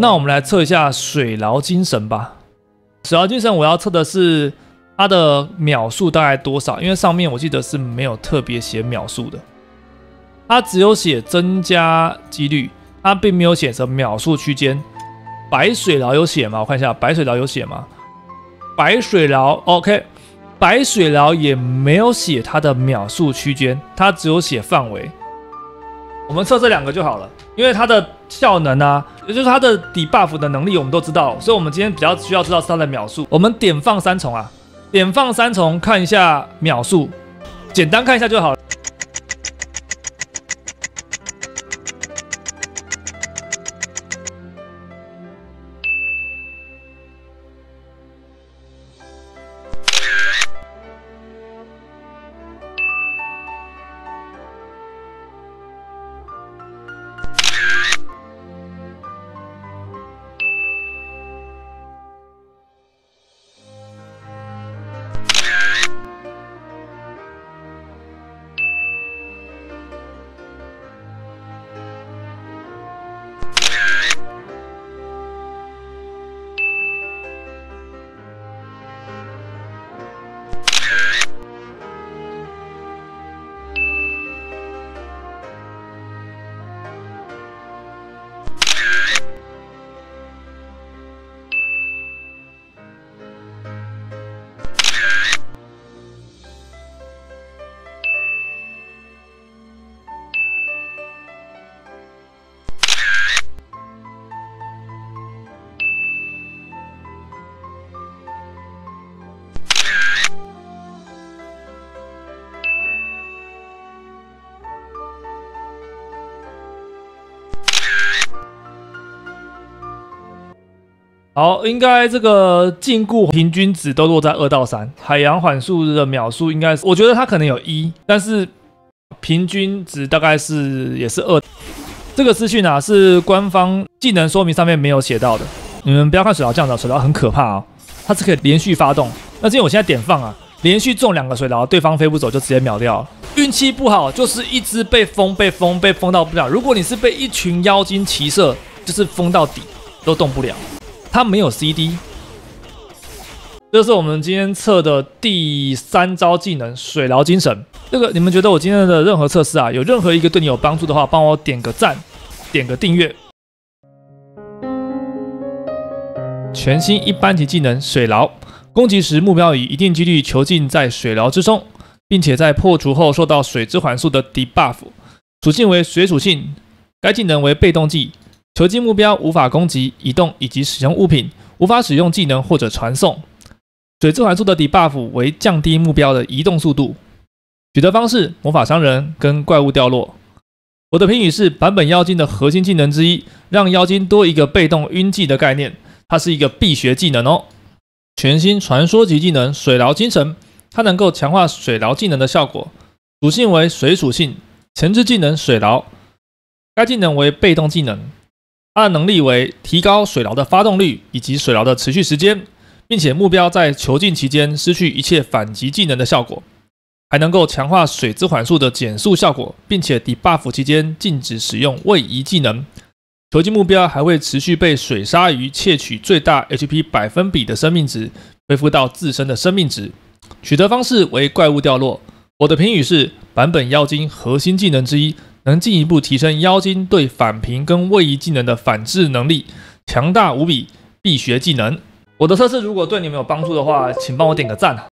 那我们来测一下水牢精神吧。水牢精神我要测的是它的秒数大概多少，因为上面我记得是没有特别写秒数的，它只有写增加几率，它并没有写成秒数区间。白水牢有写吗？我看一下，白水牢有写吗？白水牢，OK，白水牢也没有写它的秒数区间，它只有写范围。我们测这两个就好了，因为它的效能啊，也就是它的抵 buff 的能力，我们都知道，所以我们今天比较需要知道是它的秒数。我们点放三重啊，点放三重看一下秒数，简单看一下就好了。好，应该这个禁锢平均值都落在二到三，海洋缓速的秒数应该是，我觉得它可能有一，但是平均值大概是也是二。这个资讯啊是官方技能说明上面没有写到的，你们不要看水牢这样子，水牢很可怕啊，它是可以连续发动。那这边我现在点放啊，连续中两个水牢，对方飞不走就直接秒掉。运气不好就是一直被封，被封，被封到不了。如果你是被一群妖精骑射，就是封到底都动不了。它没有 CD，这是我们今天测的第三招技能水牢精神。这个你们觉得我今天的任何测试啊，有任何一个对你有帮助的话，帮我点个赞，点个订阅。全新一般级技能水牢，攻击时目标以一定几率囚禁在水牢之中，并且在破除后受到水之缓速的 debuff，属性为水属性。该技能为被动技。囚禁目标无法攻击、移动以及使用物品，无法使用技能或者传送。水之环速的 debuff 为降低目标的移动速度。取得方式：魔法伤人跟怪物掉落。我的评语是版本妖精的核心技能之一，让妖精多一个被动晕技的概念，它是一个必学技能哦。全新传说级技能水牢精神，它能够强化水牢技能的效果，属性为水属性。前置技能水牢，该技能为被动技能。它的能力为提高水牢的发动率以及水牢的持续时间，并且目标在囚禁期间失去一切反击技能的效果，还能够强化水之缓速的减速效果，并且 debuff 期间禁止使用位移技能。囚禁目标还会持续被水鲨鱼窃取最大 HP 百分比的生命值，恢复到自身的生命值。取得方式为怪物掉落。我的评语是版本妖精核心技能之一。能进一步提升妖精对反平跟位移技能的反制能力，强大无比，必学技能。我的测试如果对你们有帮助的话，请帮我点个赞。